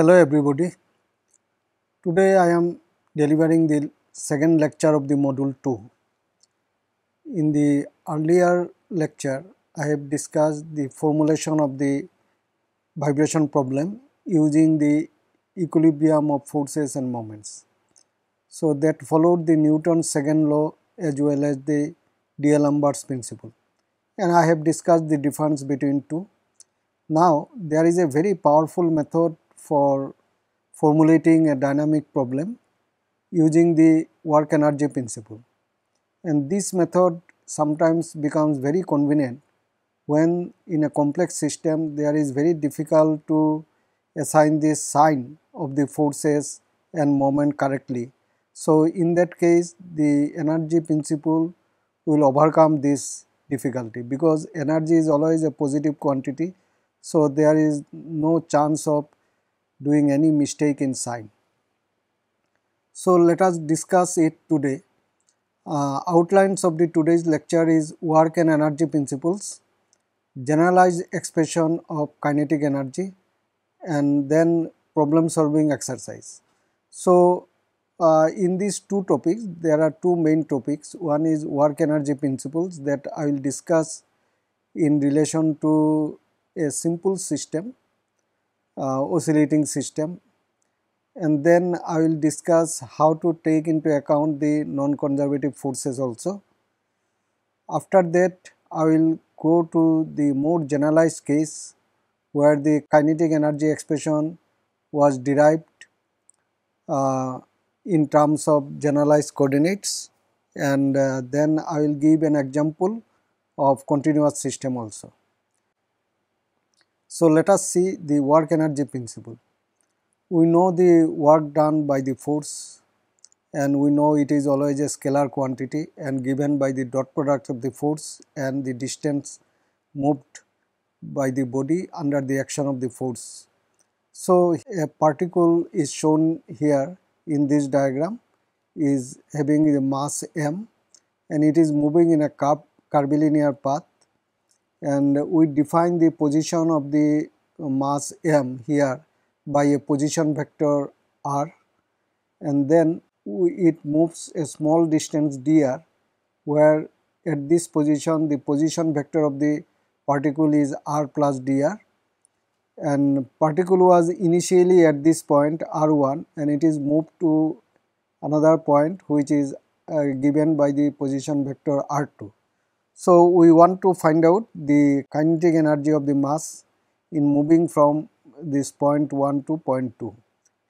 Hello everybody. Today I am delivering the second lecture of the module 2. In the earlier lecture I have discussed the formulation of the vibration problem using the equilibrium of forces and moments. So that followed the Newton's second law as well as the D'Alembert's principle and I have discussed the difference between two. Now there is a very powerful method for formulating a dynamic problem using the work energy principle and this method sometimes becomes very convenient when in a complex system there is very difficult to assign the sign of the forces and moment correctly. So, in that case the energy principle will overcome this difficulty because energy is always a positive quantity. So, there is no chance of doing any mistake in sign. So, let us discuss it today. Uh, outlines of the today's lecture is work and energy principles, generalized expression of kinetic energy and then problem solving exercise. So, uh, in these two topics there are two main topics one is work energy principles that I will discuss in relation to a simple system oscillating system and then I will discuss how to take into account the non-conservative forces also. After that I will go to the more generalized case where the kinetic energy expression was derived uh, in terms of generalized coordinates and uh, then I will give an example of continuous system also. So, let us see the work energy principle. We know the work done by the force and we know it is always a scalar quantity and given by the dot product of the force and the distance moved by the body under the action of the force. So, a particle is shown here in this diagram is having the mass m and it is moving in a curvilinear path and we define the position of the mass m here by a position vector r and then we, it moves a small distance dr where at this position the position vector of the particle is r plus dr and particle was initially at this point r1 and it is moved to another point which is uh, given by the position vector r2. So, we want to find out the kinetic energy of the mass in moving from this point 1 to point 2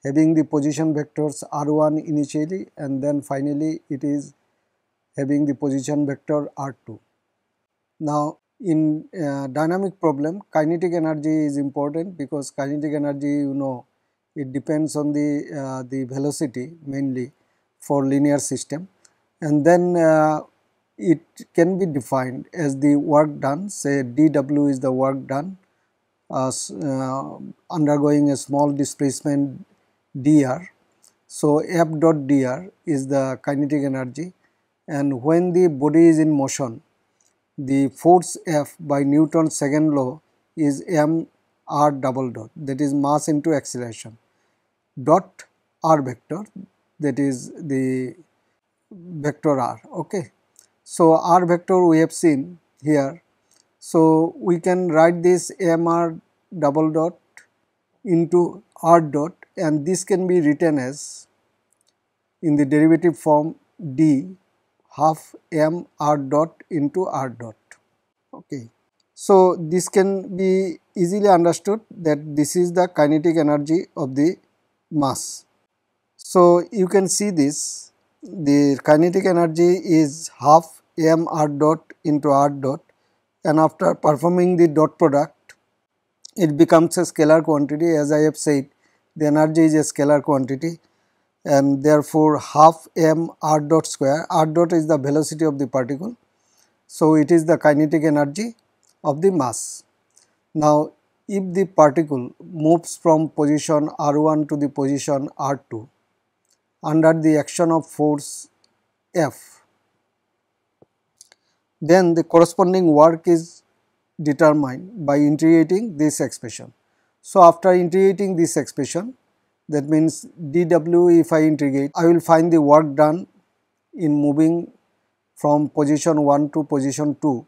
having the position vectors r1 initially and then finally it is having the position vector r2. Now, in uh, dynamic problem kinetic energy is important because kinetic energy you know it depends on the uh, the velocity mainly for linear system and then uh, it can be defined as the work done say dw is the work done uh, uh, undergoing a small displacement dr so f dot dr is the kinetic energy and when the body is in motion the force F by Newton's second law is m r double dot that is mass into acceleration dot r vector that is the vector r okay. So, r vector we have seen here. So, we can write this m r double dot into r dot and this can be written as in the derivative form d half m r dot into r dot. Okay. So, this can be easily understood that this is the kinetic energy of the mass. So, you can see this the kinetic energy is half m r dot into r dot and after performing the dot product it becomes a scalar quantity as I have said the energy is a scalar quantity and therefore half m r dot square r dot is the velocity of the particle. So, it is the kinetic energy of the mass. Now, if the particle moves from position r1 to the position r2 under the action of force F, then the corresponding work is determined by integrating this expression. So, after integrating this expression that means dw if I integrate I will find the work done in moving from position 1 to position 2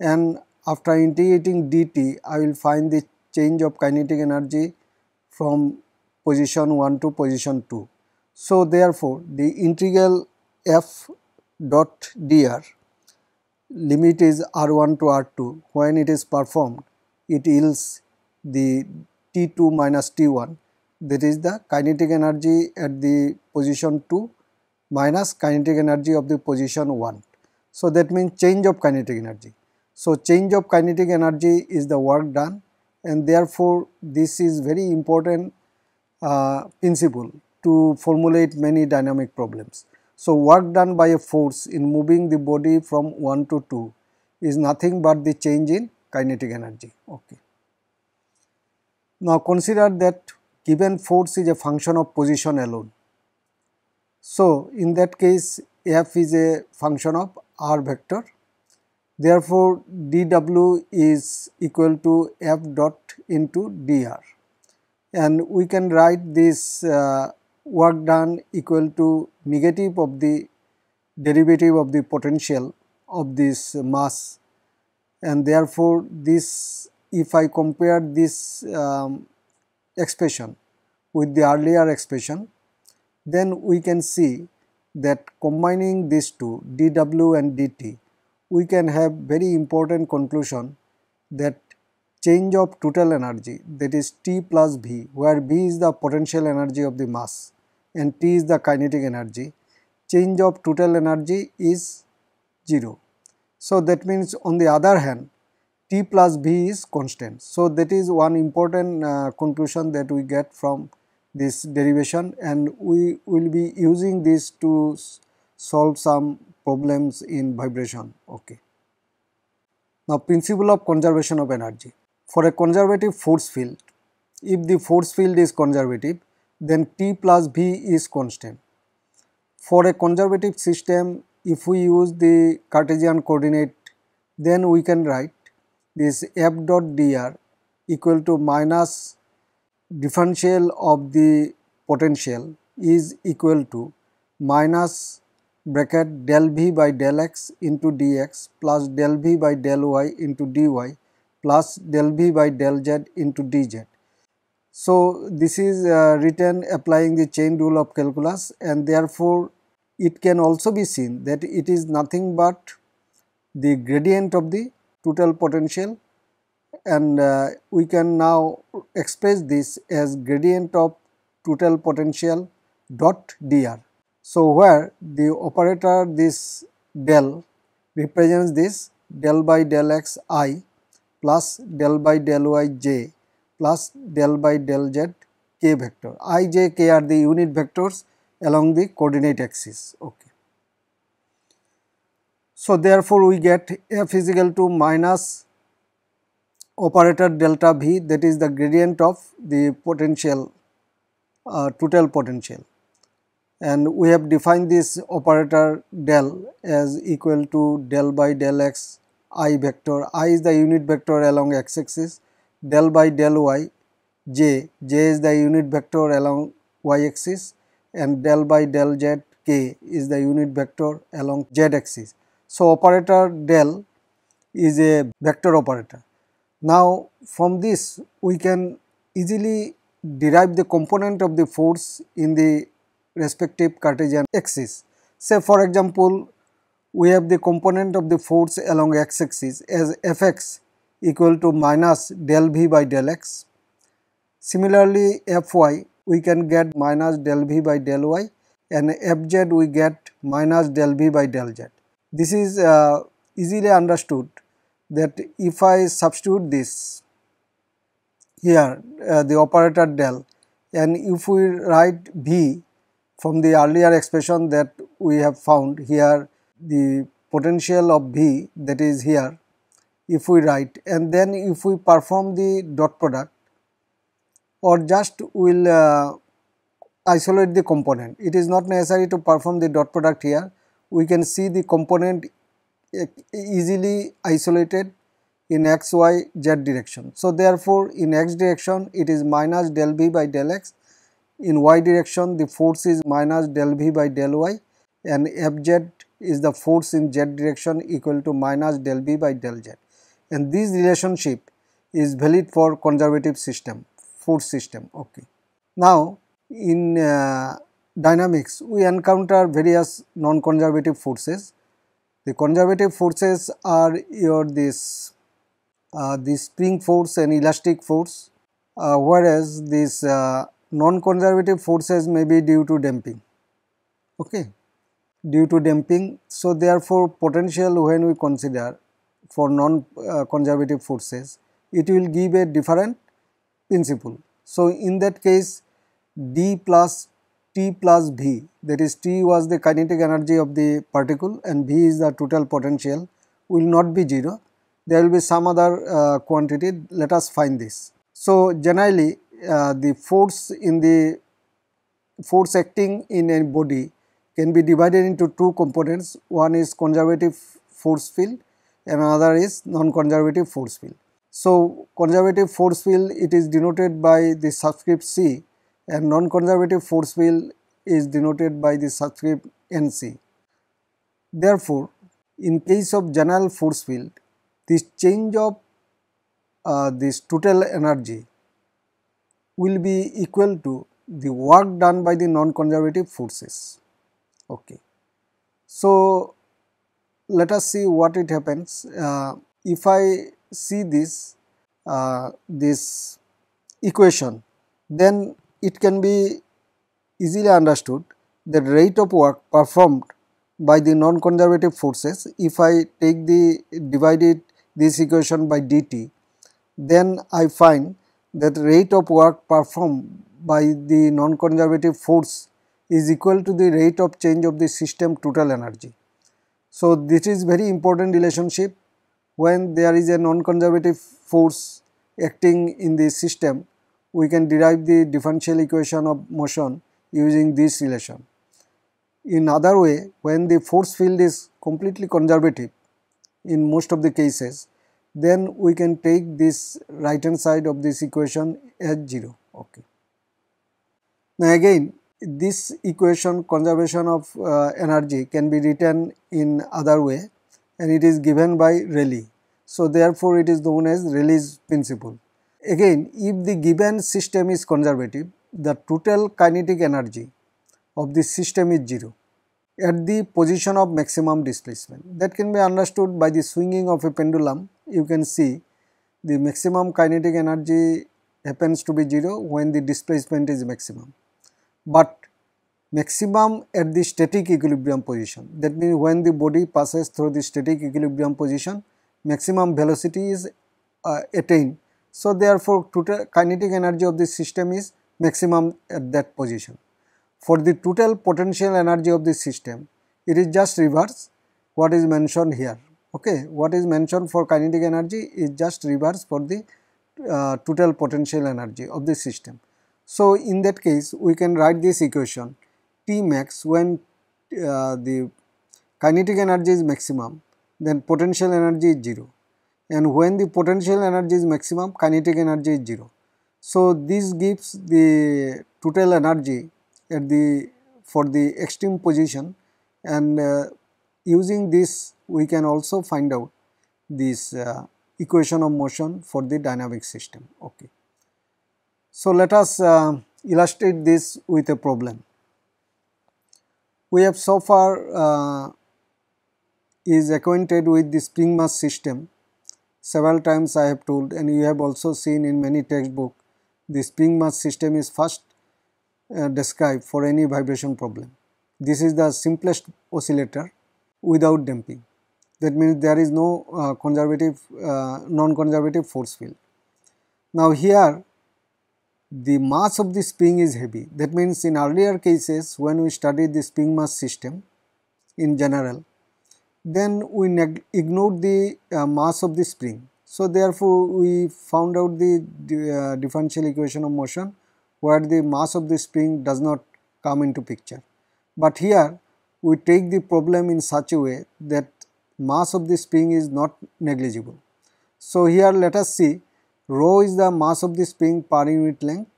and after integrating dt I will find the change of kinetic energy from position 1 to position 2. So, therefore, the integral f dot dr limit is r1 to r2 when it is performed it yields the t2 minus t1 that is the kinetic energy at the position 2 minus kinetic energy of the position 1. So, that means change of kinetic energy. So, change of kinetic energy is the work done and therefore, this is very important uh, principle to formulate many dynamic problems. So, work done by a force in moving the body from 1 to 2 is nothing but the change in kinetic energy. Okay. Now, consider that given force is a function of position alone. So, in that case f is a function of r vector. Therefore, dw is equal to f dot into dr and we can write this uh, work done equal to negative of the derivative of the potential of this mass. And therefore this if I compare this um, expression with the earlier expression then we can see that combining these two dw and dt we can have very important conclusion that change of total energy that is T plus V where V is the potential energy of the mass and T is the kinetic energy, change of total energy is 0. So, that means on the other hand T plus V is constant. So, that is one important uh, conclusion that we get from this derivation and we will be using this to solve some problems in vibration. Okay. Now, principle of conservation of energy. For a conservative force field, if the force field is conservative, then T plus V is constant. For a conservative system, if we use the Cartesian coordinate, then we can write this f dot dr equal to minus differential of the potential is equal to minus bracket del v by del x into dx plus del v by del y into dy plus del v by del z into dz. So, this is uh, written applying the chain rule of calculus and therefore, it can also be seen that it is nothing but the gradient of the total potential and uh, we can now express this as gradient of total potential dot dr. So, where the operator this del represents this del by del x i plus del by del y j plus del by del z k vector. i, j, k are the unit vectors along the coordinate axis. Okay. So, therefore, we get f is equal to minus operator delta v that is the gradient of the potential uh, total potential and we have defined this operator del as equal to del by del x i vector i is the unit vector along x axis del by del y j, j is the unit vector along y axis and del by del z k is the unit vector along z axis. So, operator del is a vector operator. Now, from this we can easily derive the component of the force in the respective Cartesian axis. Say for example, we have the component of the force along x axis as Fx equal to minus del v by del x. Similarly, Fy we can get minus del v by del y and Fz we get minus del v by del z. This is uh, easily understood that if I substitute this here uh, the operator del and if we write v from the earlier expression that we have found here the potential of v that is here if we write and then if we perform the dot product or just will uh, isolate the component. It is not necessary to perform the dot product here. We can see the component easily isolated in x, y, z direction. So, therefore, in x direction it is minus del v by del x, in y direction the force is minus del v by del y and Fz is the force in z direction equal to minus del v by del z and this relationship is valid for conservative system, force system. Okay. Now, in uh, dynamics we encounter various non-conservative forces. The conservative forces are your this uh, the spring force and elastic force uh, whereas these uh, non-conservative forces may be due to damping okay due to damping so therefore potential when we consider for non-conservative forces it will give a different principle. So in that case d plus T plus V that is T was the kinetic energy of the particle and V is the total potential will not be 0 there will be some other uh, quantity. Let us find this. So, generally uh, the force in the force acting in a body can be divided into two components. One is conservative force field another is non-conservative force field. So, conservative force field it is denoted by the subscript C and non-conservative force field is denoted by the subscript NC. Therefore, in case of general force field, this change of uh, this total energy will be equal to the work done by the non-conservative forces. Okay. So, let us see what it happens. Uh, if I see this, uh, this equation, then it can be easily understood that rate of work performed by the non-conservative forces if I take the divided this equation by dt then I find that rate of work performed by the non-conservative force is equal to the rate of change of the system total energy. So, this is very important relationship when there is a non-conservative force acting in the system we can derive the differential equation of motion using this relation. In other way when the force field is completely conservative in most of the cases then we can take this right hand side of this equation as 0. Okay. Now again this equation conservation of uh, energy can be written in other way and it is given by Rayleigh. So therefore it is known as Rayleigh's principle. Again if the given system is conservative the total kinetic energy of the system is 0 at the position of maximum displacement. That can be understood by the swinging of a pendulum. You can see the maximum kinetic energy happens to be 0 when the displacement is maximum. But maximum at the static equilibrium position that means when the body passes through the static equilibrium position maximum velocity is uh, attained. So, therefore, total kinetic energy of the system is maximum at that position. For the total potential energy of the system, it is just reverse what is mentioned here. Okay, what is mentioned for kinetic energy is just reverse for the uh, total potential energy of the system. So, in that case, we can write this equation T max when uh, the kinetic energy is maximum, then potential energy is 0 and when the potential energy is maximum, kinetic energy is 0. So, this gives the total energy at the for the extreme position and uh, using this we can also find out this uh, equation of motion for the dynamic system. Okay. So, let us uh, illustrate this with a problem. We have so far uh, is acquainted with the spring mass system several times I have told and you have also seen in many textbook the spring mass system is first uh, described for any vibration problem. This is the simplest oscillator without damping. That means there is no uh, conservative, uh, non-conservative force field. Now here the mass of the spring is heavy. That means in earlier cases when we studied the spring mass system in general, then we ignored the uh, mass of the spring so, therefore, we found out the uh, differential equation of motion where the mass of the spring does not come into picture. But here we take the problem in such a way that mass of the spring is not negligible. So, here let us see rho is the mass of the spring per unit length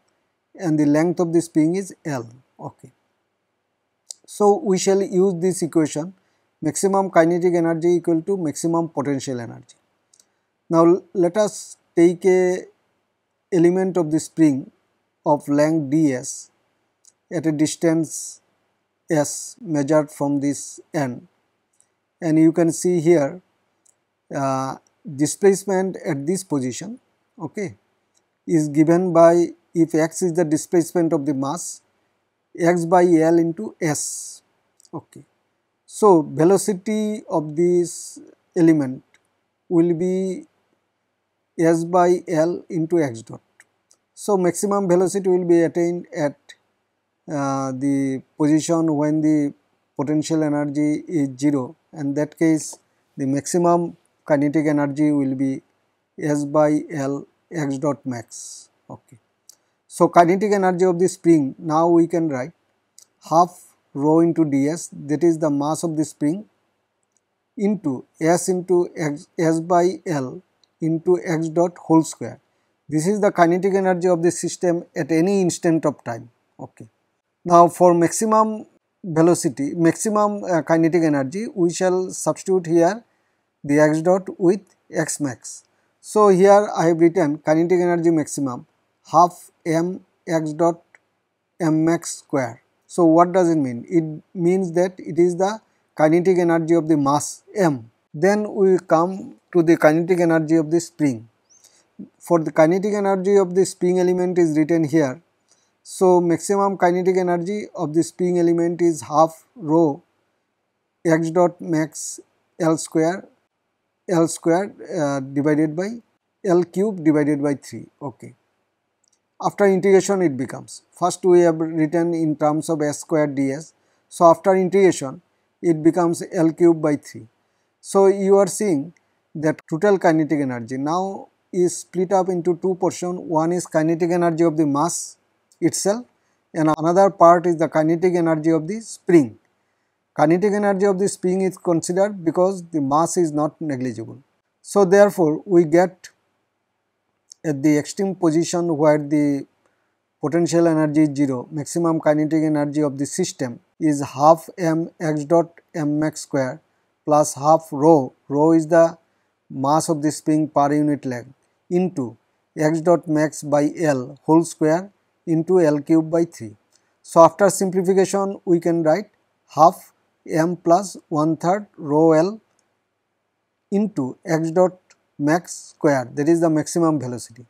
and the length of the spring is L. Okay. So, we shall use this equation maximum kinetic energy equal to maximum potential energy. Now, let us take a element of the spring of length ds at a distance s measured from this end and you can see here uh, displacement at this position okay is given by if x is the displacement of the mass x by l into s okay. So velocity of this element will be s by l into x dot. So maximum velocity will be attained at uh, the position when the potential energy is 0 and that case the maximum kinetic energy will be S by L x dot max. Okay. So, kinetic energy of the spring now we can write half rho into ds that is the mass of the spring into S into x, S by L into x dot whole square. This is the kinetic energy of the system at any instant of time. Okay. Now, for maximum velocity, maximum uh, kinetic energy, we shall substitute here the x dot with x max. So, here I have written kinetic energy maximum half m x dot m max square. So, what does it mean? It means that it is the kinetic energy of the mass m. Then we come to the kinetic energy of the spring. For the kinetic energy of the spring element is written here so, maximum kinetic energy of the spring element is half rho x dot max L square L square uh, divided by L cube divided by 3. Okay. After integration it becomes first we have written in terms of s square ds. So, after integration it becomes L cube by 3. So, you are seeing that total kinetic energy now is split up into two portion one is kinetic energy of the mass itself and another part is the kinetic energy of the spring. Kinetic energy of the spring is considered because the mass is not negligible. So, therefore, we get at the extreme position where the potential energy is 0, maximum kinetic energy of the system is half m x dot m max square plus half rho, rho is the mass of the spring per unit length into x dot max by L whole square into L cube by 3. So, after simplification we can write half m plus 1 third rho L into x dot max square that is the maximum velocity.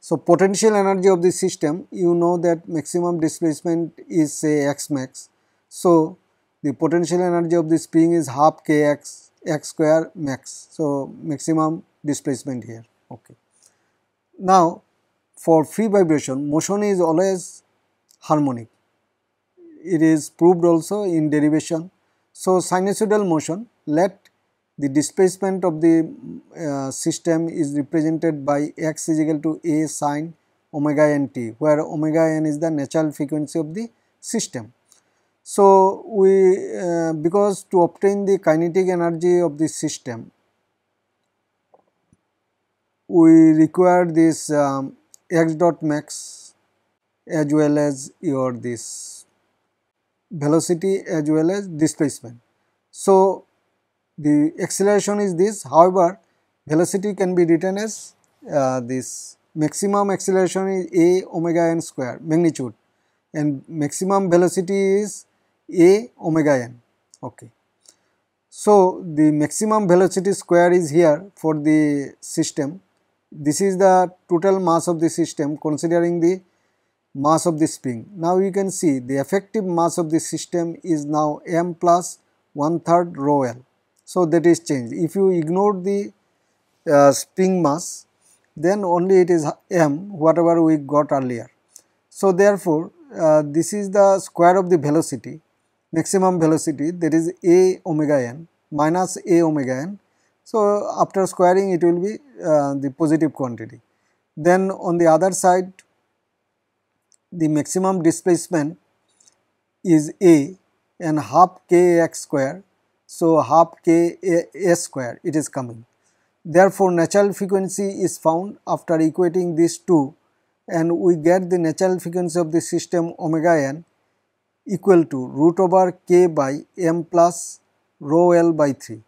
So, potential energy of the system you know that maximum displacement is say x max. So, the potential energy of the spring is half kx x square max. So, maximum displacement here. Okay. Now, for free vibration motion is always harmonic. It is proved also in derivation. So, sinusoidal motion let the displacement of the uh, system is represented by x is equal to a sine omega n t where omega n is the natural frequency of the system. So, we uh, because to obtain the kinetic energy of the system we require this um, x dot max as well as your this velocity as well as displacement. So, the acceleration is this however, velocity can be written as uh, this maximum acceleration is a omega n square magnitude and maximum velocity is a omega n. Okay. So, the maximum velocity square is here for the system this is the total mass of the system considering the mass of the spring. Now you can see the effective mass of the system is now m plus one third rho l. So that is changed. If you ignore the uh, spring mass then only it is m whatever we got earlier. So therefore uh, this is the square of the velocity maximum velocity that is a omega n minus a omega n so, after squaring it will be uh, the positive quantity. Then on the other side the maximum displacement is A and half k x square. So, half k a, a square it is coming. Therefore, natural frequency is found after equating these two and we get the natural frequency of the system omega n equal to root over k by m plus rho l by 3.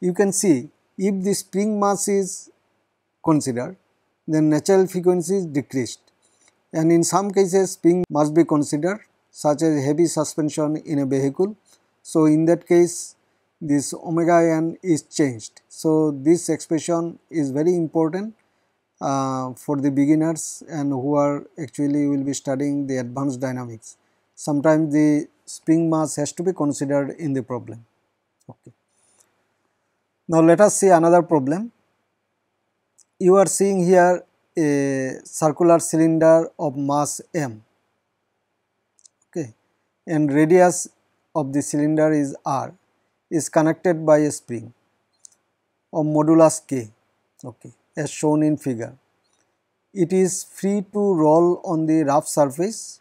You can see if the spring mass is considered then natural frequency is decreased and in some cases spring must be considered such as heavy suspension in a vehicle. So, in that case this omega n is changed. So, this expression is very important uh, for the beginners and who are actually will be studying the advanced dynamics. Sometimes the spring mass has to be considered in the problem. Okay. Now, let us see another problem. You are seeing here a circular cylinder of mass m okay, and radius of the cylinder is r is connected by a spring of modulus k okay, as shown in figure. It is free to roll on the rough surface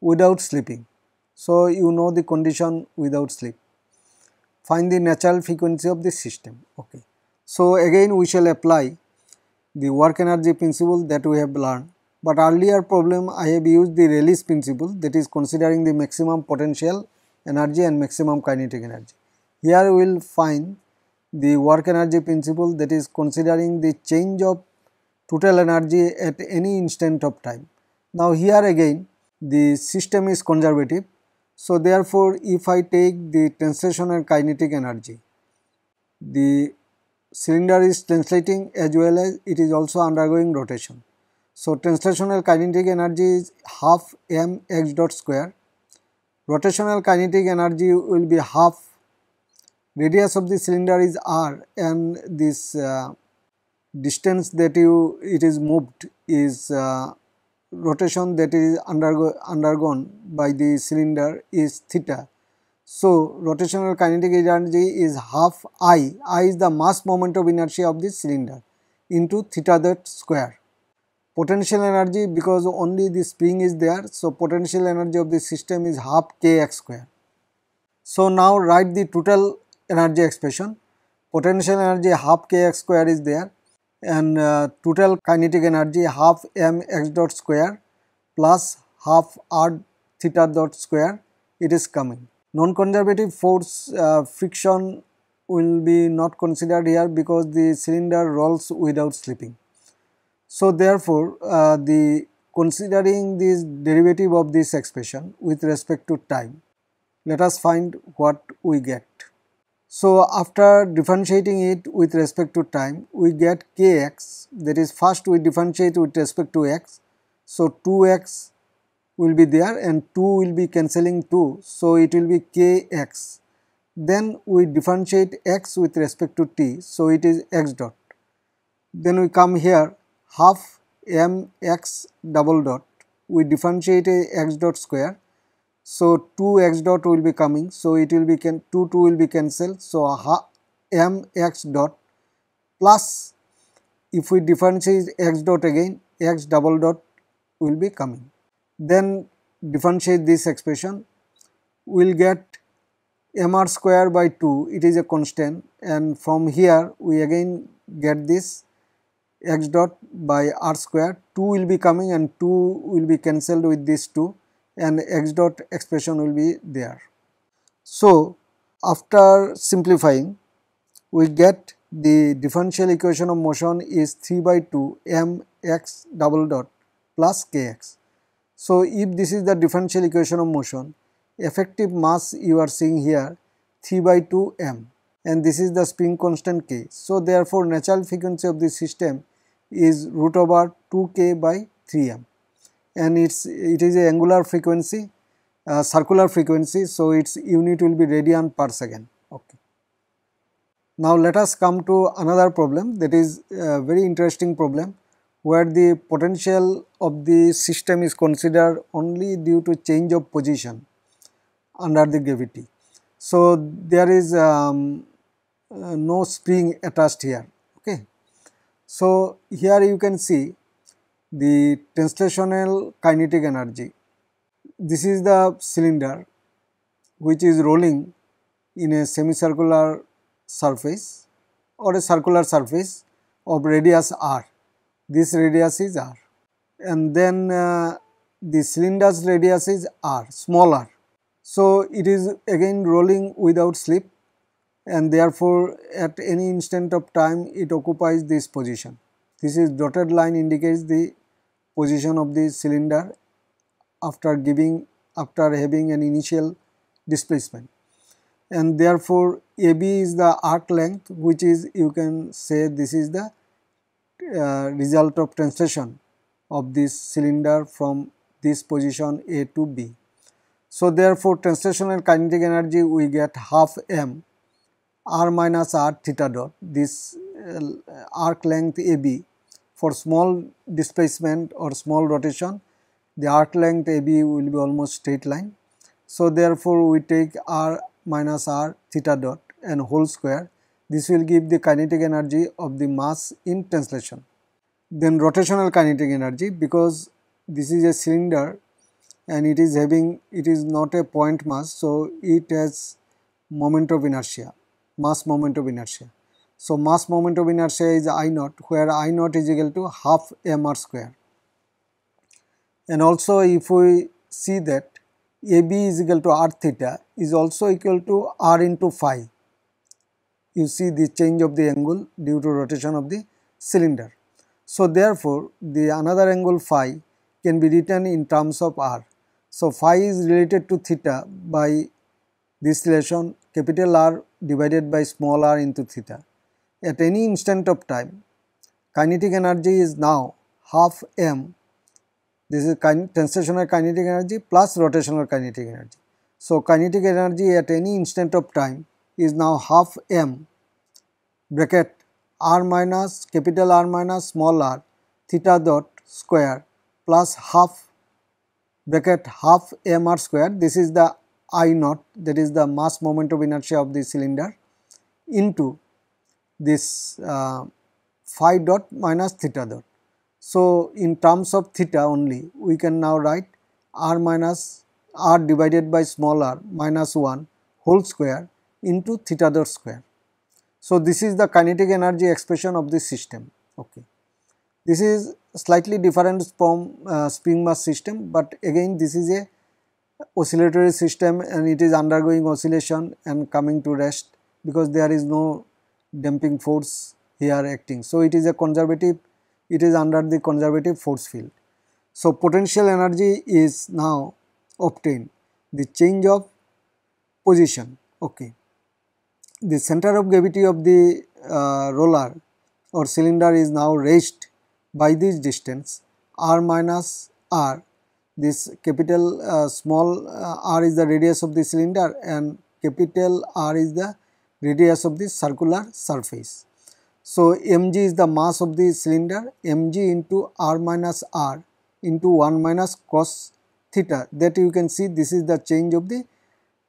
without slipping. So, you know the condition without slip. Find the natural frequency of the system. Okay. So, again we shall apply the work energy principle that we have learned, but earlier problem I have used the Rayleigh's principle that is considering the maximum potential energy and maximum kinetic energy. Here we will find the work energy principle that is considering the change of total energy at any instant of time. Now here again the system is conservative. So therefore if I take the translational kinetic energy, the cylinder is translating as well as it is also undergoing rotation. So translational kinetic energy is half m x dot square, rotational kinetic energy will be half radius of the cylinder is r and this uh, distance that you it is moved is uh, rotation that is undergo, undergone by the cylinder is theta. So, rotational kinetic energy is half I, I is the mass moment of inertia of the cylinder into theta that square. Potential energy because only the spring is there, so potential energy of the system is half kx square. So, now write the total energy expression. Potential energy half kx square is there and uh, total kinetic energy half m x dot square plus half r theta dot square it is coming. Non-conservative force uh, friction will be not considered here because the cylinder rolls without slipping. So therefore, uh, the considering this derivative of this expression with respect to time, let us find what we get. So, after differentiating it with respect to time, we get kx that is first we differentiate with respect to x. So, 2x will be there and 2 will be cancelling 2. So, it will be kx. Then we differentiate x with respect to t. So, it is x dot. Then we come here half mx double dot. We differentiate a x dot square so 2 x dot will be coming. So it will be can 2 2 will be cancelled. So half m x dot plus if we differentiate x dot again x double dot will be coming. Then differentiate this expression. We will get mr square by 2 it is a constant. And from here we again get this x dot by r square. 2 will be coming and 2 will be cancelled with this 2 and x dot expression will be there. So, after simplifying we get the differential equation of motion is 3 by 2 m x double dot plus kx. So, if this is the differential equation of motion effective mass you are seeing here 3 by 2 m and this is the spring constant k. So, therefore, natural frequency of the system is root over 2 k by 3 m. And it's it is a angular frequency uh, circular frequency so its unit will be radian per second. Okay. Now let us come to another problem that is a very interesting problem where the potential of the system is considered only due to change of position under the gravity so there is um, uh, no spring attached here okay so here you can see the translational kinetic energy. This is the cylinder which is rolling in a semicircular surface or a circular surface of radius r. This radius is r and then uh, the cylinder's radius is r, smaller. So, it is again rolling without slip and therefore, at any instant of time it occupies this position. This is dotted line indicates the position of the cylinder after giving after having an initial displacement and therefore AB is the arc length which is you can say this is the uh, result of translation of this cylinder from this position A to B. So, therefore, translational kinetic energy we get half m r minus r theta dot this uh, arc length AB for small displacement or small rotation the arc length AB will be almost straight line. So, therefore, we take r minus r theta dot and whole square this will give the kinetic energy of the mass in translation. Then rotational kinetic energy because this is a cylinder and it is having it is not a point mass. So, it has moment of inertia mass moment of inertia. So, mass moment of inertia is I naught where I naught is equal to half m r square and also if we see that AB is equal to r theta is also equal to r into phi. You see the change of the angle due to rotation of the cylinder. So, therefore, the another angle phi can be written in terms of r. So, phi is related to theta by this relation capital R divided by small r into theta. At any instant of time, kinetic energy is now half m this is translational kinetic energy plus rotational kinetic energy. So, kinetic energy at any instant of time is now half m bracket r minus capital R minus small r theta dot square plus half bracket half m r square this is the I naught that is the mass moment of inertia of the cylinder into this uh, phi dot minus theta dot. So, in terms of theta only we can now write r minus r divided by small r minus 1 whole square into theta dot square. So, this is the kinetic energy expression of the system. Okay. This is slightly different from uh, spring mass system, but again this is a oscillatory system and it is undergoing oscillation and coming to rest because there is no damping force here acting. So, it is a conservative it is under the conservative force field. So, potential energy is now obtained the change of position. Okay. The center of gravity of the uh, roller or cylinder is now raised by this distance r minus r this capital uh, small uh, r is the radius of the cylinder and capital R is the radius of the circular surface. So, mg is the mass of the cylinder mg into r minus r into 1 minus cos theta that you can see this is the change of the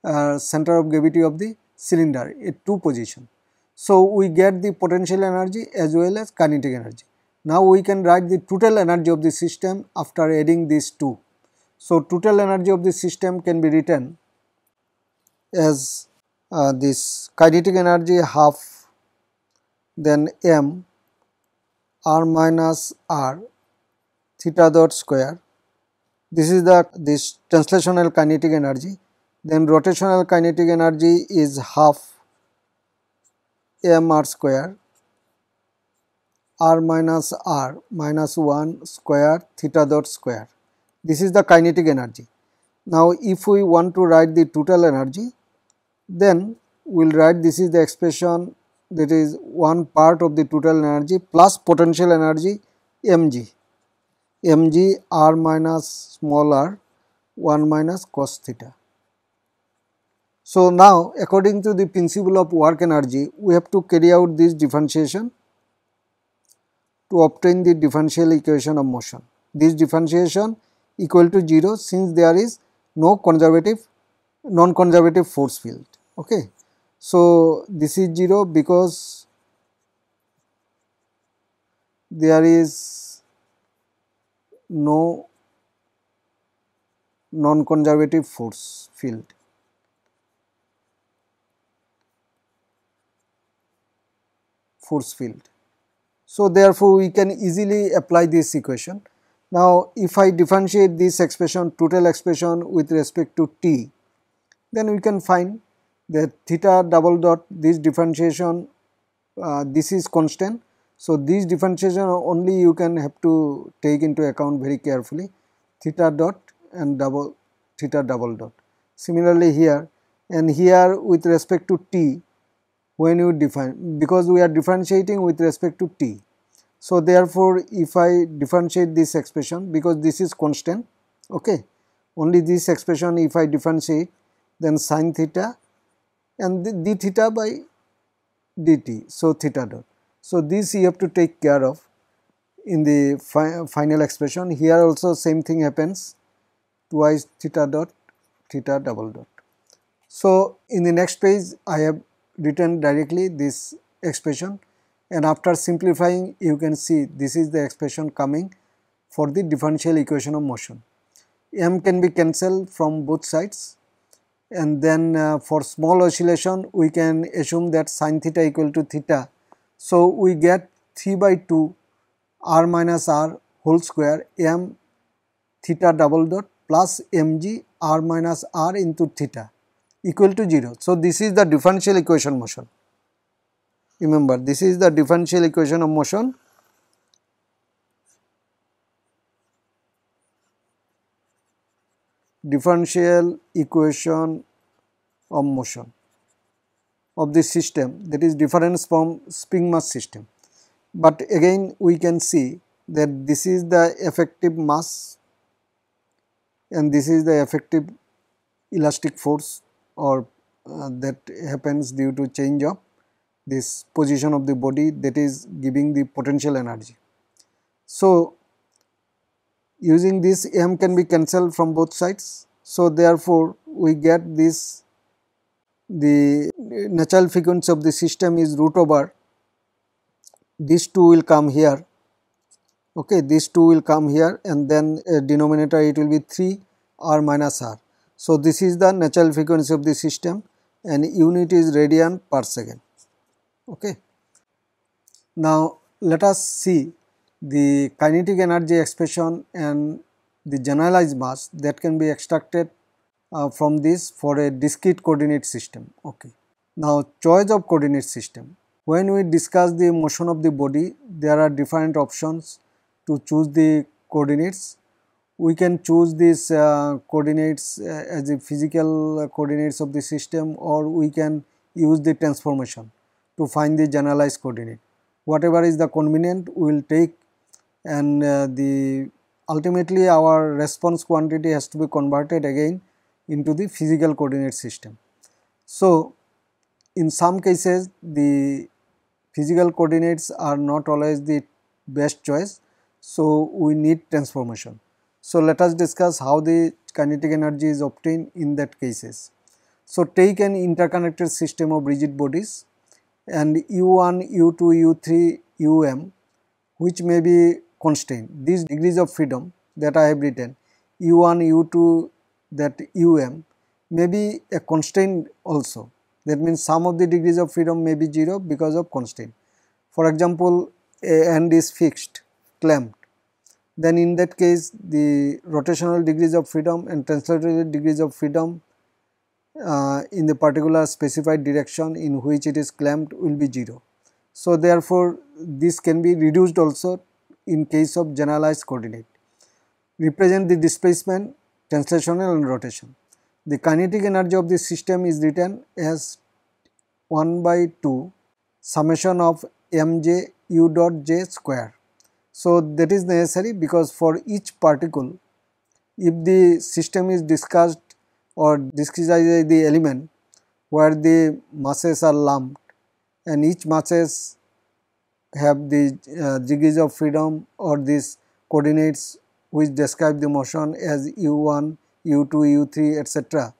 uh, center of gravity of the cylinder at two position. So, we get the potential energy as well as kinetic energy. Now, we can write the total energy of the system after adding these two. So, total energy of the system can be written as uh, this kinetic energy half then m r minus r theta dot square this is the this translational kinetic energy then rotational kinetic energy is half m r square r minus r minus 1 square theta dot square. This is the kinetic energy. Now if we want to write the total energy then we will write this is the expression that is one part of the total energy plus potential energy mg. mg r minus small r 1 minus cos theta. So, now according to the principle of work energy we have to carry out this differentiation to obtain the differential equation of motion. This differentiation equal to 0 since there is no conservative non conservative force field. Okay. So, this is 0 because there is no non-conservative force field. Force field. So, therefore, we can easily apply this equation. Now, if I differentiate this expression total expression with respect to t, then we can find that theta double dot this differentiation uh, this is constant. So, this differentiation only you can have to take into account very carefully theta dot and double theta double dot. Similarly, here and here with respect to t when you define because we are differentiating with respect to t. So, therefore, if I differentiate this expression because this is constant okay only this expression if I differentiate then sine theta and d theta by dt. So, theta dot. So, this you have to take care of in the fi final expression here also same thing happens twice theta dot theta double dot. So, in the next page I have written directly this expression and after simplifying you can see this is the expression coming for the differential equation of motion. m can be cancelled from both sides and then uh, for small oscillation we can assume that sine theta equal to theta. So, we get 3 by 2 r minus r whole square m theta double dot plus mg r minus r into theta equal to 0. So, this is the differential equation motion. Remember this is the differential equation of motion differential equation of motion of the system that is difference from spring mass system. But again we can see that this is the effective mass and this is the effective elastic force or uh, that happens due to change of this position of the body that is giving the potential energy. So, using this m can be cancelled from both sides. So, therefore, we get this the natural frequency of the system is root over these two will come here okay these two will come here and then uh, denominator it will be 3 r minus r. So, this is the natural frequency of the system and unit is radian per second okay. Now, let us see the kinetic energy expression and the generalized mass that can be extracted uh, from this for a discrete coordinate system. Okay. Now, choice of coordinate system. When we discuss the motion of the body, there are different options to choose the coordinates. We can choose these uh, coordinates uh, as the physical coordinates of the system or we can use the transformation to find the generalized coordinate. Whatever is the convenient we will take and uh, the ultimately our response quantity has to be converted again into the physical coordinate system. So, in some cases the physical coordinates are not always the best choice. So, we need transformation. So, let us discuss how the kinetic energy is obtained in that cases. So, take an interconnected system of rigid bodies and u1, u2, u3, um which may be constant. These degrees of freedom that I have written u1, u2 that um may be a constraint also that means some of the degrees of freedom may be 0 because of constraint. For example, a end is fixed clamped then in that case the rotational degrees of freedom and translatory degrees of freedom uh, in the particular specified direction in which it is clamped will be 0. So, therefore, this can be reduced also in case of generalized coordinate. Represent the displacement translational and rotation. The kinetic energy of the system is written as 1 by 2 summation of mj u dot j square. So, that is necessary because for each particle if the system is discussed or discretized the element where the masses are lumped and each masses have the uh, degrees of freedom or these coordinates which describe the motion as u1, u2, u3 etc.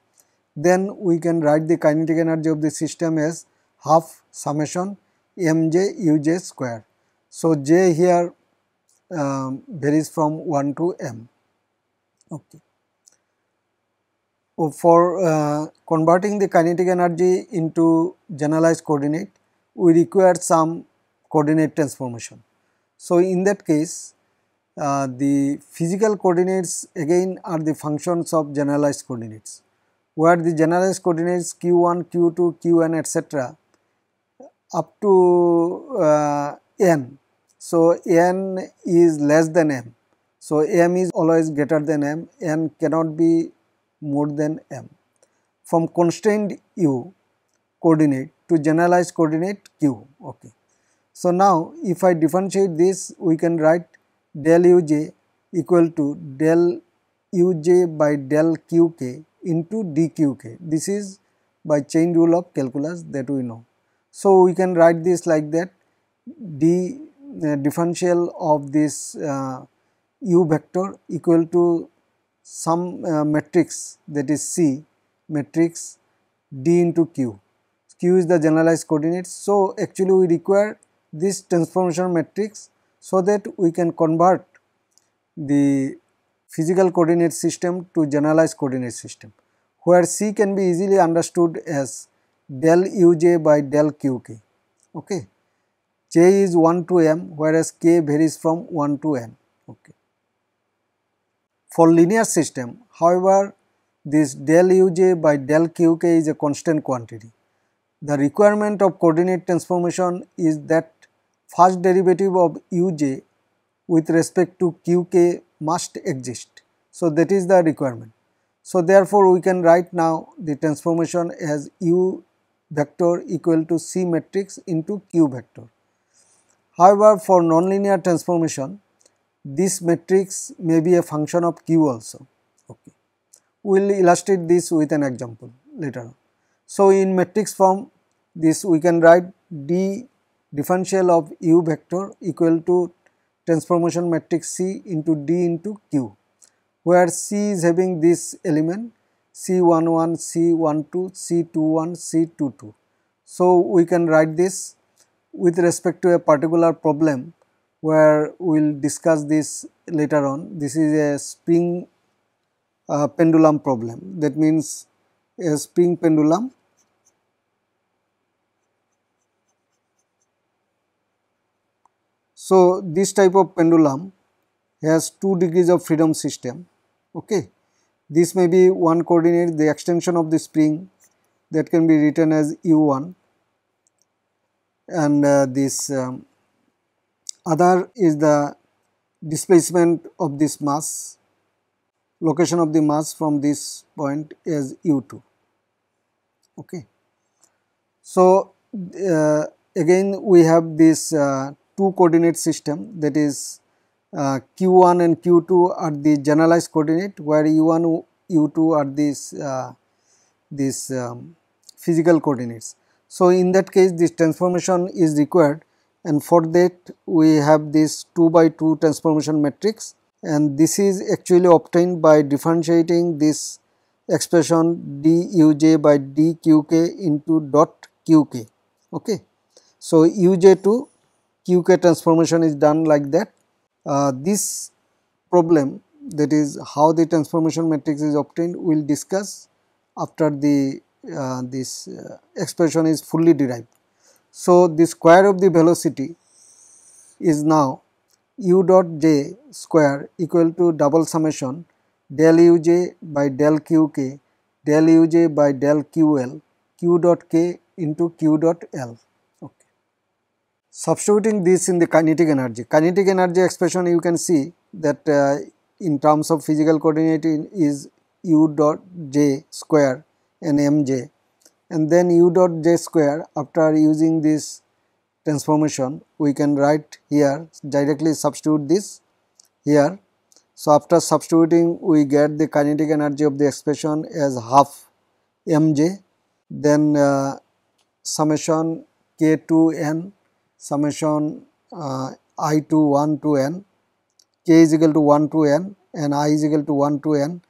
Then we can write the kinetic energy of the system as half summation mj uj square. So, j here um, varies from 1 to m. Okay. For uh, converting the kinetic energy into generalized coordinate, we require some coordinate transformation. So, in that case uh, the physical coordinates again are the functions of generalized coordinates where the generalized coordinates q1, q2, qn etc up to uh, n. So, n is less than m. So, m is always greater than m, n cannot be more than m. From constrained u coordinate to generalized coordinate q. Okay. So, now if I differentiate this we can write del uj equal to del uj by del qk into dqk. This is by chain rule of calculus that we know. So, we can write this like that d differential of this uh, u vector equal to some uh, matrix that is C matrix d into q. q is the generalized coordinates. So, actually we require this transformation matrix so that we can convert the physical coordinate system to generalized coordinate system where C can be easily understood as del uj by del qk. Okay. J is 1 to m whereas k varies from 1 to n. Okay. For linear system, however, this del uj by del qk is a constant quantity. The requirement of coordinate transformation is that first derivative of uj with respect to qk must exist. So, that is the requirement. So, therefore, we can write now the transformation as u vector equal to C matrix into Q vector. However, for nonlinear transformation, this matrix may be a function of Q also. Okay. We will illustrate this with an example later on. So, in matrix form, this we can write D differential of U vector equal to transformation matrix C into D into Q, where C is having this element C11, C12, C21, C22. So, we can write this with respect to a particular problem where we will discuss this later on. This is a spring uh, pendulum problem that means a spring pendulum So, this type of pendulum has 2 degrees of freedom system okay this may be one coordinate the extension of the spring that can be written as u1 and uh, this um, other is the displacement of this mass location of the mass from this point is u2 okay. So uh, again we have this uh, two coordinate system that is uh, q1 and q2 are the generalized coordinate where u1 u2 are these uh, these um, physical coordinates so in that case this transformation is required and for that we have this 2 by 2 transformation matrix and this is actually obtained by differentiating this expression duj by dqk into dot qk okay. So uj to qk transformation is done like that. Uh, this problem that is how the transformation matrix is obtained we will discuss after the this uh, expression is fully derived. So, the square of the velocity is now u dot j square equal to double summation del uj by del qk del uj by del ql q dot k into q dot l. Substituting this in the kinetic energy, kinetic energy expression you can see that uh, in terms of physical coordinate is u dot j square and mj and then u dot j square after using this transformation we can write here directly substitute this here. So, after substituting we get the kinetic energy of the expression as half mj then uh, summation k to n summation uh, i to 1 to n k is equal to 1 to n and i is equal to 1 to n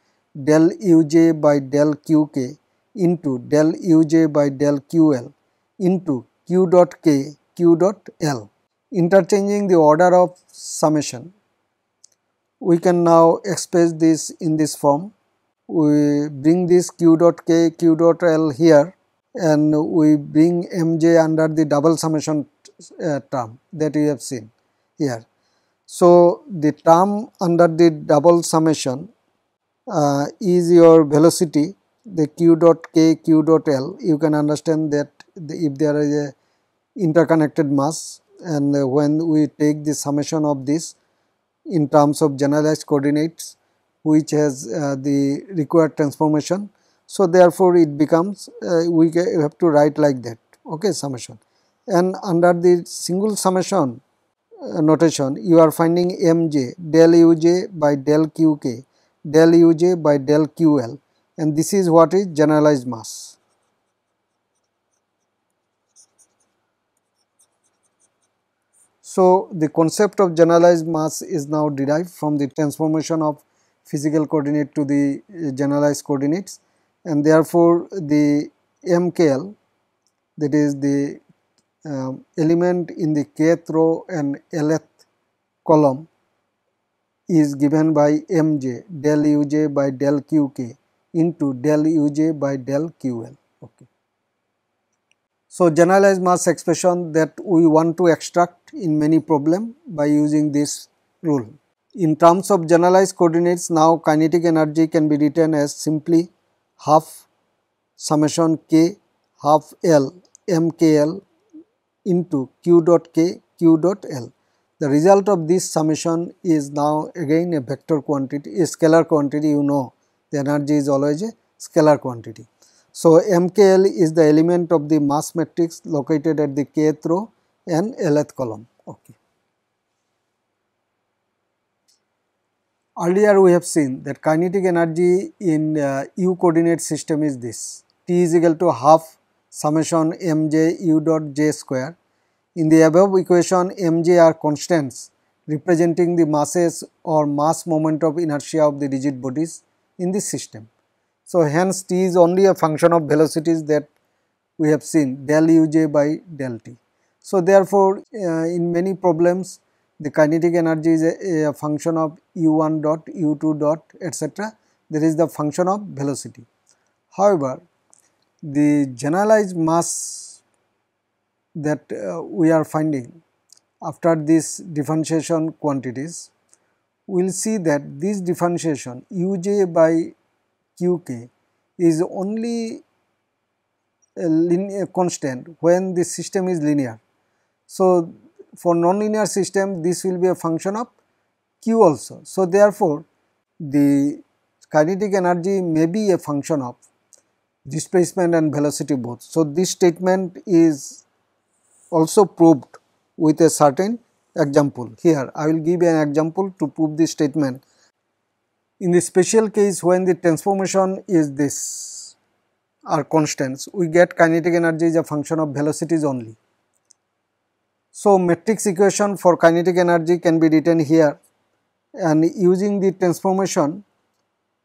del uj by del qk into del uj by del ql into q dot k q dot l. Interchanging the order of summation, we can now express this in this form. We bring this q dot k q dot l here and we bring mj under the double summation uh, term that you have seen here. So, the term under the double summation uh, is your velocity the q dot k q dot l you can understand that the, if there is a interconnected mass and uh, when we take the summation of this in terms of generalized coordinates which has uh, the required transformation. So, therefore, it becomes uh, we have to write like that okay summation and under the single summation uh, notation you are finding mj del uj by del qk del uj by del ql and this is what is generalized mass. So, the concept of generalized mass is now derived from the transformation of physical coordinate to the uh, generalized coordinates and therefore, the MKL that is the uh, element in the kth row and lth column is given by mj del uj by del qk into del uj by del ql. Okay. So, generalized mass expression that we want to extract in many problem by using this rule. In terms of generalized coordinates now kinetic energy can be written as simply half summation k half L mkl into q dot k q dot L. The result of this summation is now again a vector quantity, a scalar quantity you know the energy is always a scalar quantity. So, MKL is the element of the mass matrix located at the kth row and lth column. Okay. Earlier we have seen that kinetic energy in uh, u coordinate system is this T is equal to half summation mj u dot j square. In the above equation mj are constants representing the masses or mass moment of inertia of the rigid bodies in this system. So, hence t is only a function of velocities that we have seen del uj by del t. So, therefore, uh, in many problems the kinetic energy is a, a function of u1 dot u2 dot etc. There is the function of velocity. However, the generalized mass that uh, we are finding after this differentiation quantities we will see that this differentiation uj by qk is only a linear constant when the system is linear. So, for nonlinear system this will be a function of q also. So, therefore, the kinetic energy may be a function of displacement and velocity both. So, this statement is also proved with a certain example. Here I will give an example to prove this statement. In the special case when the transformation is this are constants, we get kinetic energy is a function of velocities only. So, matrix equation for kinetic energy can be written here and using the transformation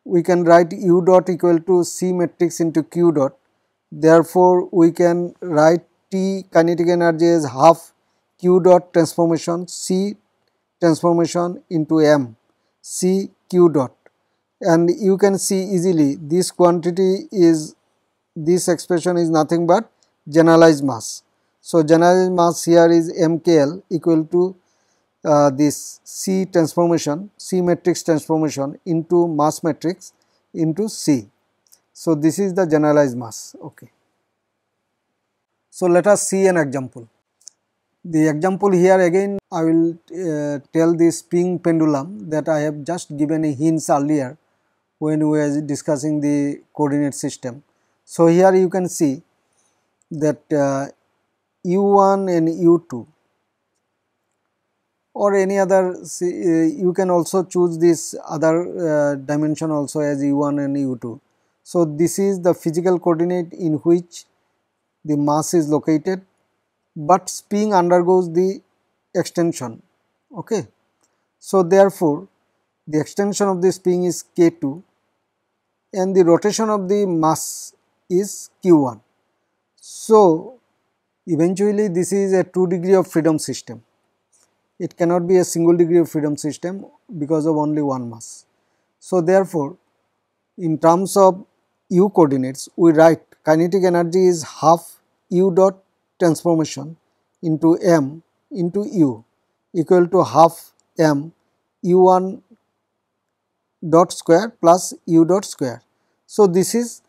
we can write u dot equal to c matrix into q dot. Therefore, we can write T kinetic energy as half q dot transformation c transformation into m c q dot and you can see easily this quantity is this expression is nothing but generalized mass. So, generalized mass here is mkl equal to uh, this C transformation, C matrix transformation into mass matrix into C. So, this is the generalized mass. Okay. So, let us see an example. The example here again I will uh, tell the spring pendulum that I have just given a hint earlier when we were discussing the coordinate system. So, here you can see that uh, u1 and u2 or any other uh, you can also choose this other uh, dimension also as u1 and u2. So, this is the physical coordinate in which the mass is located but spring undergoes the extension okay. So therefore the extension of the spring is K2 and the rotation of the mass is Q1. So eventually this is a 2 degree of freedom system. It cannot be a single degree of freedom system because of only one mass. So therefore in terms of u coordinates we write kinetic energy is half u dot transformation into m into u equal to half m u1 dot square plus u dot square. So, this is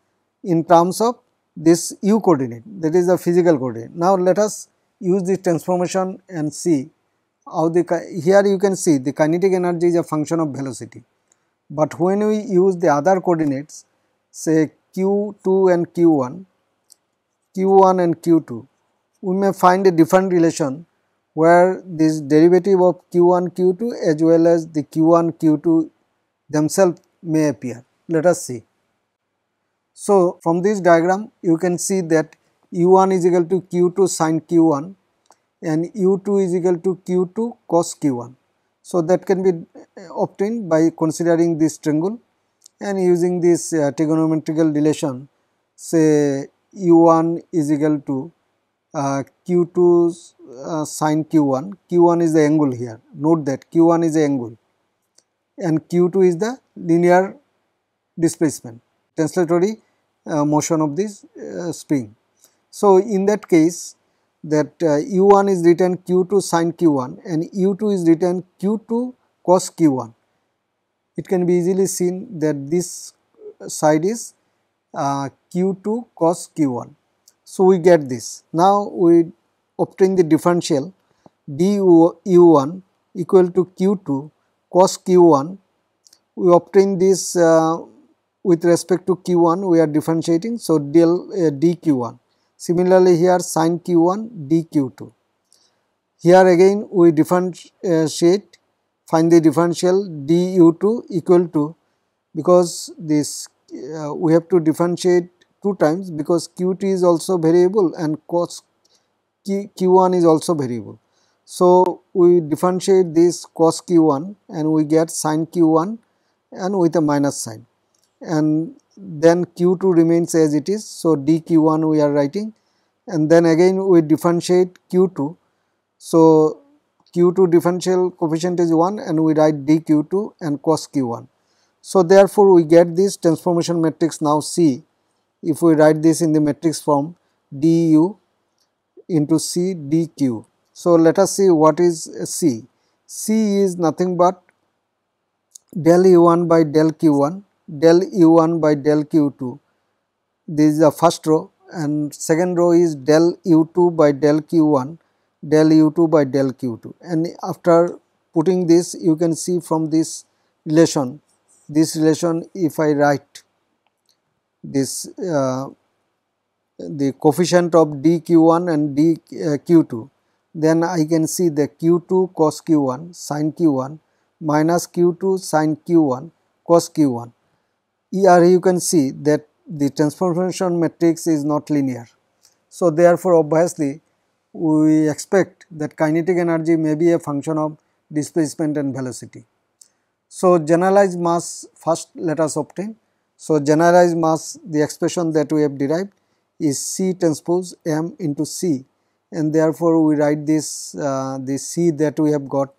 in terms of this u coordinate that is the physical coordinate. Now, let us use this transformation and see how the here you can see the kinetic energy is a function of velocity, but when we use the other coordinates say q2 and q1, q1 and q2 we may find a different relation where this derivative of q1 q2 as well as the q1 q2 themselves may appear. Let us see. So, from this diagram you can see that u1 is equal to q2 sin q1 and u2 is equal to q2 cos q1. So, that can be obtained by considering this triangle and using this uh, trigonometrical relation say u1 is equal to uh, q2 uh, sin q1, q1 is the angle here, note that q1 is the angle and q2 is the linear displacement, translatory uh, motion of this uh, spring. So, in that case that uh, u1 is written q2 sin q1 and u2 is written q2 cos q1. It can be easily seen that this side is uh, q2 cos q1. So, we get this. Now, we obtain the differential du u1 equal to q2 cos q1. We obtain this uh, with respect to q1 we are differentiating. So, del uh, dq1 Similarly, here sin q1 dq2. Here again we differentiate find the differential du2 equal to because this uh, we have to differentiate two times because qt is also variable and cos Q, q1 is also variable. So, we differentiate this cos q1 and we get sin q1 and with a minus sign and then q2 remains as it is. So, dq1 we are writing and then again we differentiate q2. So, q2 differential coefficient is 1 and we write dq2 and cos q1. So, therefore, we get this transformation matrix now C if we write this in the matrix form du into C dq. So, let us see what is C. C is nothing but del u1 by del q1 del u1 by del q2 this is the first row and second row is del u2 by del q1 del u2 by del q2 and after putting this you can see from this relation this relation if I write this uh, the coefficient of dq1 and dq2 uh, then I can see the q2 cos q1 sin q1 minus q2 sin q1 cos q1 here you can see that the transformation matrix is not linear. So, therefore, obviously, we expect that kinetic energy may be a function of displacement and velocity. So, generalized mass first let us obtain. So, generalized mass the expression that we have derived is C transpose m into C. And therefore, we write this uh, the C that we have got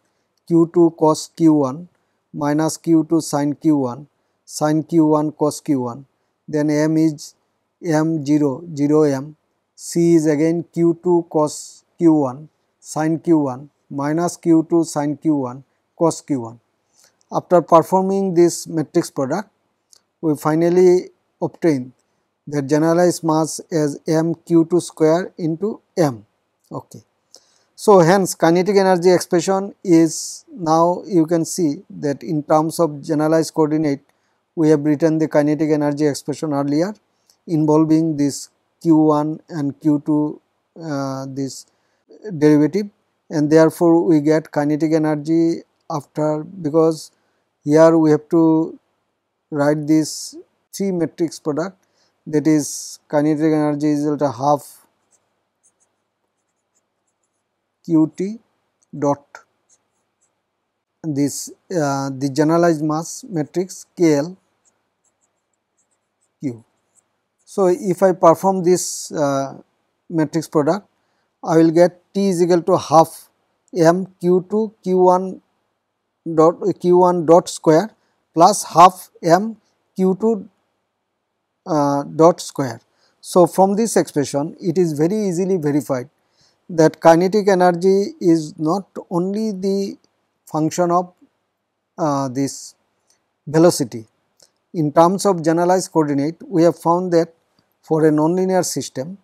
q2 cos q1 minus q2 sin q1 sin q1 cos q1 then m is m 0 0 m. C is again q2 cos q1 sin q1 minus q2 sin q1 cos q1. After performing this matrix product we finally obtain the generalized mass as m q2 square into m. Okay. So, hence kinetic energy expression is now you can see that in terms of generalized coordinate we have written the kinetic energy expression earlier involving this q1 and q2 uh, this derivative and therefore we get kinetic energy after because here we have to write this three matrix product that is kinetic energy is equal to half qt dot this uh, the generalized mass matrix kl q. So, if I perform this uh, matrix product, I will get T is equal to half m q2 q1 dot q1 dot square plus half m q2 uh, dot square. So, from this expression it is very easily verified that kinetic energy is not only the function of uh, this velocity. In terms of generalized coordinate, we have found that for a nonlinear system,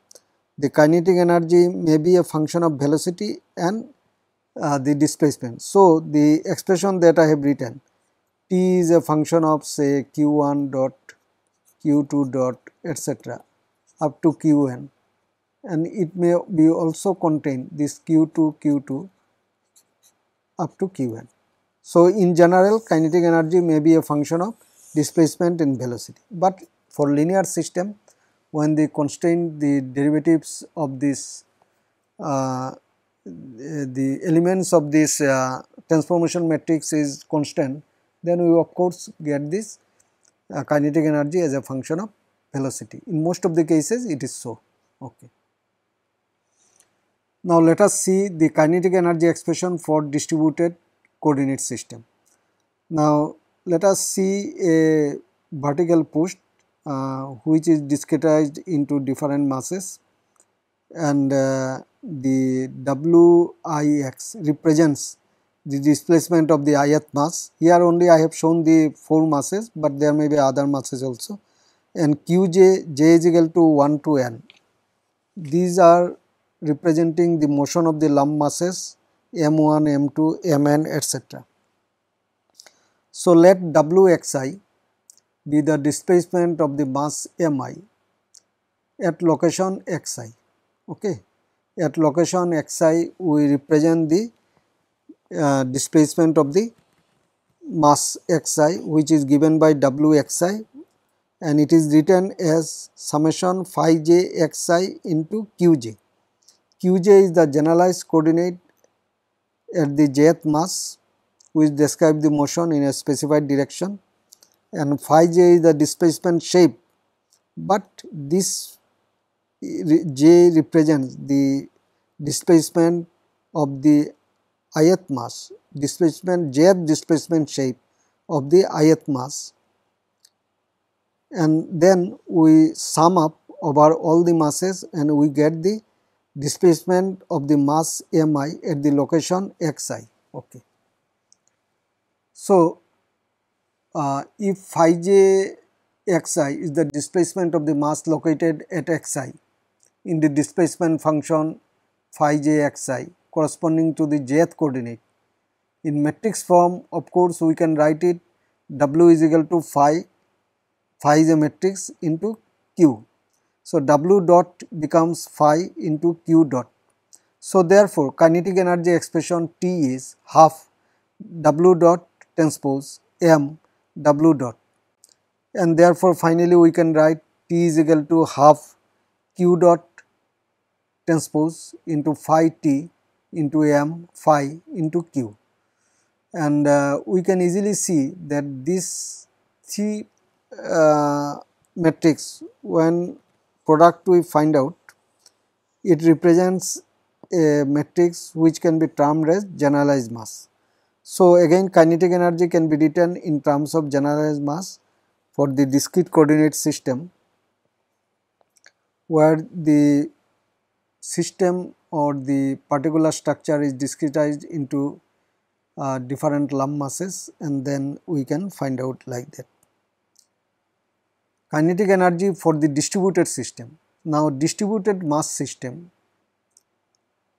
the kinetic energy may be a function of velocity and uh, the displacement. So, the expression that I have written Is a function of say q1 dot q2 dot etc up to qn and it may be also contain this q2 q2 up to qn. So, in general kinetic energy may be a function of displacement and velocity, but for linear system when they constrain the derivatives of this uh, the elements of this uh, transformation matrix is constant then we of course get this uh, kinetic energy as a function of velocity. In most of the cases it is so. Okay. Now let us see the kinetic energy expression for distributed coordinate system. Now let us see a vertical post uh, which is discretized into different masses and uh, the Wix represents the displacement of the ith mass. Here only I have shown the 4 masses, but there may be other masses also and qj, j is equal to 1 to n. These are representing the motion of the lump masses m1, m2, mn etc. So, let wxi be the displacement of the mass mi at location xi. Okay. At location xi we represent the uh, displacement of the mass xi which is given by wxi and it is written as summation phi j xi into qj. qj is the generalized coordinate at the jth mass which describe the motion in a specified direction and phi j is the displacement shape, but this j represents the displacement of the ith mass, displacement jth displacement shape of the ith mass and then we sum up over all the masses and we get the displacement of the mass mi at the location xi. Okay. So, uh, if phi j xi is the displacement of the mass located at xi in the displacement function phi j xi corresponding to the jth coordinate. In matrix form of course we can write it W is equal to phi, phi is a matrix into Q. So, W dot becomes phi into Q dot. So, therefore, kinetic energy expression T is half W dot transpose M W dot and therefore, finally, we can write T is equal to half Q dot transpose into phi T into m phi into q and uh, we can easily see that this three uh, matrix when product we find out it represents a matrix which can be termed as generalized mass. So, again kinetic energy can be written in terms of generalized mass for the discrete coordinate system where the system or the particular structure is discretized into uh, different lump masses and then we can find out like that. Kinetic energy for the distributed system. Now distributed mass system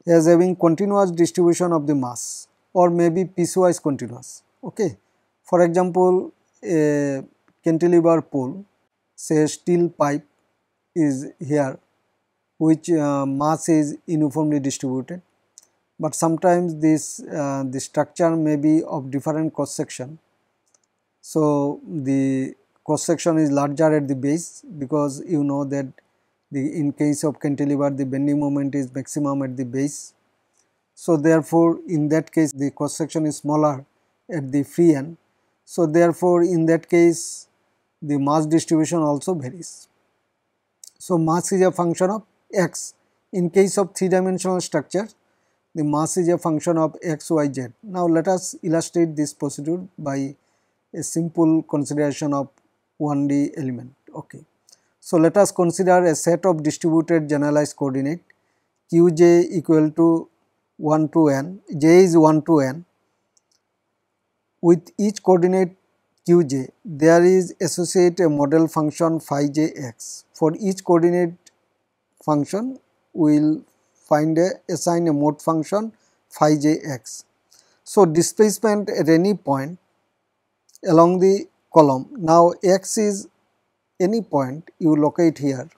is having continuous distribution of the mass or maybe piecewise continuous. Okay. For example, a cantilever pole say steel pipe is here which uh, mass is uniformly distributed but sometimes this uh, the structure may be of different cross section. So, the cross section is larger at the base because you know that the in case of cantilever the bending moment is maximum at the base. So, therefore, in that case the cross section is smaller at the free end. So, therefore, in that case the mass distribution also varies. So, mass is a function of x. In case of three dimensional structure, the mass is a function of x, y, z. Now, let us illustrate this procedure by a simple consideration of 1D element. Okay. So, let us consider a set of distributed generalized coordinate qj equal to 1 to n, j is 1 to n. With each coordinate qj, there is associate a model function phi j x. For each coordinate function, we will find a assign a mode function phi j x. So, displacement at any point along the column. Now, x is any point you locate here,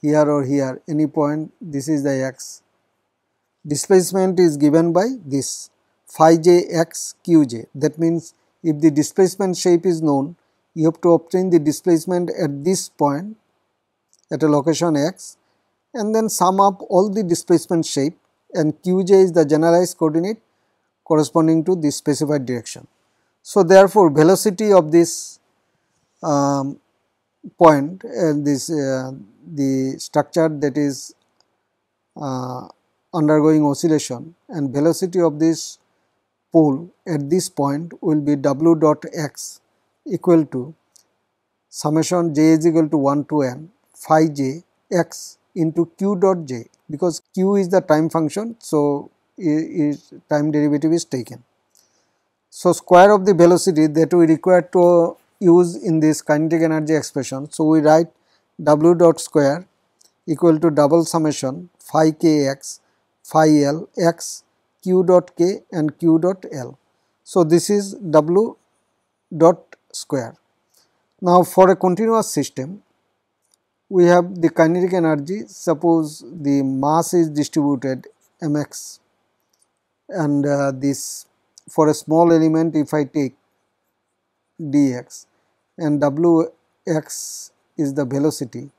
here or here any point this is the x. Displacement is given by this phi j x q j that means if the displacement shape is known you have to obtain the displacement at this point at a location x and then sum up all the displacement shape and qj is the generalized coordinate corresponding to the specified direction. So, therefore, velocity of this um, point and uh, this uh, the structure that is uh, undergoing oscillation and velocity of this pole at this point will be w dot x equal to summation j is equal to 1 to n phi j x into q dot j because q is the time function. So, is time derivative is taken. So, square of the velocity that we require to use in this kinetic energy expression. So, we write w dot square equal to double summation phi k x phi l x q dot k and q dot l. So, this is w dot square. Now, for a continuous system we have the kinetic energy. Suppose the mass is distributed mx and uh, this for a small element if I take dx and wx is the velocity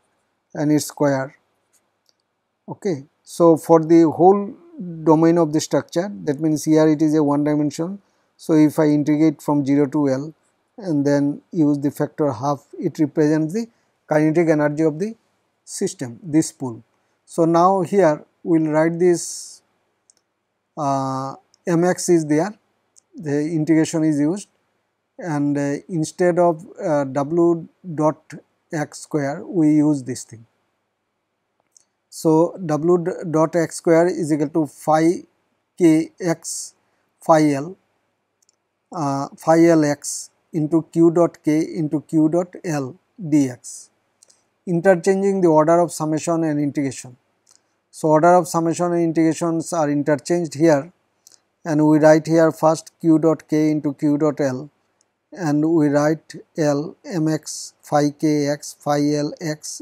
and its square. Okay. So for the whole domain of the structure that means here it is a one dimension. So if i integrate from 0 to l and then use the factor half it represents the kinetic energy of the system this pool so now here we will write this uh, mx is there the integration is used and uh, instead of uh, w dot x square we use this thing. So, w dot x square is equal to phi k x phi l uh, phi l x into q dot k into q dot l dx interchanging the order of summation and integration. So, order of summation and integrations are interchanged here and we write here first q dot k into q dot l and we write L mx phi k x phi L x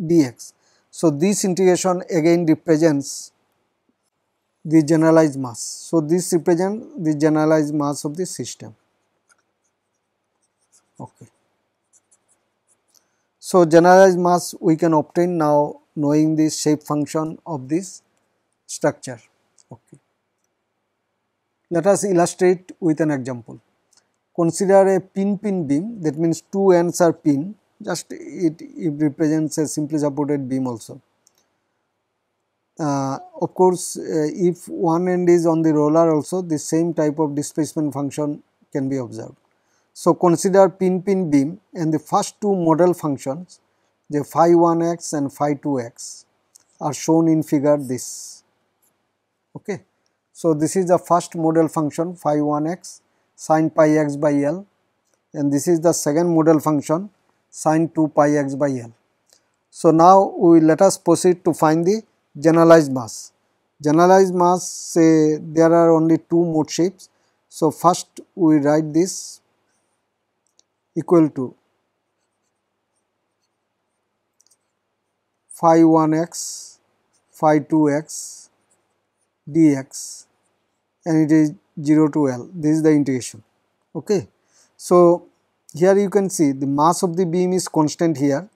dx. So, this integration again represents the generalized mass. So, this represents the generalized mass of the system. Okay. So, generalized mass we can obtain now knowing the shape function of this structure. Okay. Let us illustrate with an example consider a pin pin beam that means two ends are pin just it, it represents a simply supported beam also. Uh, of course, uh, if one end is on the roller also the same type of displacement function can be observed. So, consider pin pin beam and the first two model functions the phi 1x and phi 2x are shown in figure this. Okay. So, this is the first model function phi 1x sine pi x by L and this is the second model function sine 2 pi x by L. So, now we let us proceed to find the generalized mass. Generalized mass say there are only two mode shapes. So, first we write this equal to phi 1 x phi 2 x dx and it is 0 to L this is the integration okay. So, here you can see the mass of the beam is constant here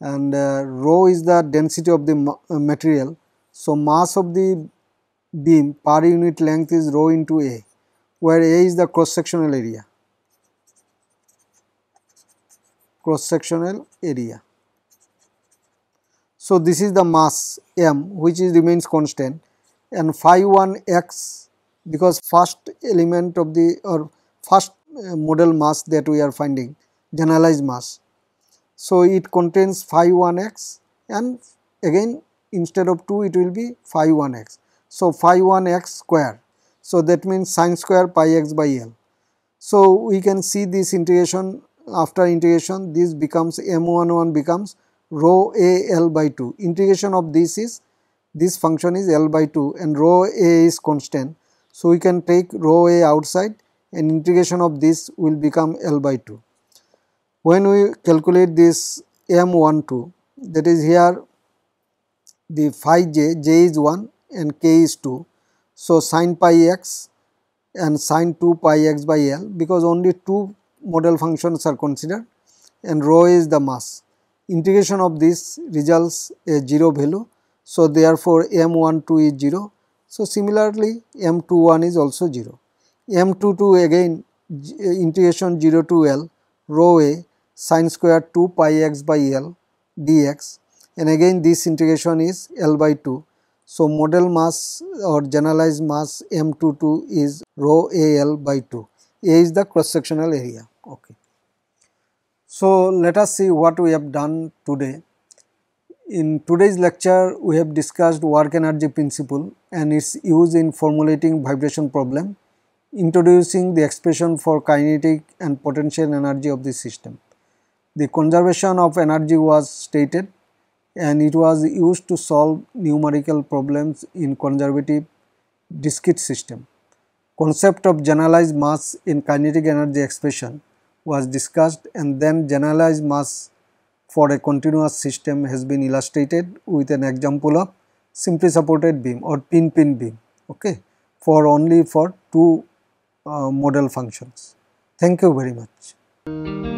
and uh, rho is the density of the ma uh, material. So, mass of the beam per unit length is rho into A where A is the cross sectional area cross sectional area. So, this is the mass m which is remains constant and phi 1 x because first element of the or first uh, model mass that we are finding generalized mass. So, it contains phi 1 x and again instead of 2 it will be phi 1 x. So, phi 1 x square. So, that means sine square pi x by L. So, we can see this integration after integration this becomes m11 becomes rho a L by 2. Integration of this is this function is L by 2 and rho a is constant. So, we can take rho a outside and integration of this will become L by 2. When we calculate this m12 that is here the phi j, j is 1 and k is 2. So, sin pi x and sin 2 pi x by L because only two modal functions are considered and rho is the mass. Integration of this results a 0 value. So, therefore, m12 is 0. So, similarly m21 is also 0. m22 again integration 0 to L rho a sin square 2 pi x by L dx and again this integration is L by 2. So, modal mass or generalized mass M22 is rho AL by 2. A is the cross sectional area. So, let us see what we have done today. In today's lecture, we have discussed work energy principle and its use in formulating vibration problem, introducing the expression for kinetic and potential energy of the system. The conservation of energy was stated and it was used to solve numerical problems in conservative discrete system. Concept of generalized mass in kinetic energy expression was discussed and then generalized mass for a continuous system has been illustrated with an example of simply supported beam or pin pin beam okay for only for two uh, modal functions. Thank you very much.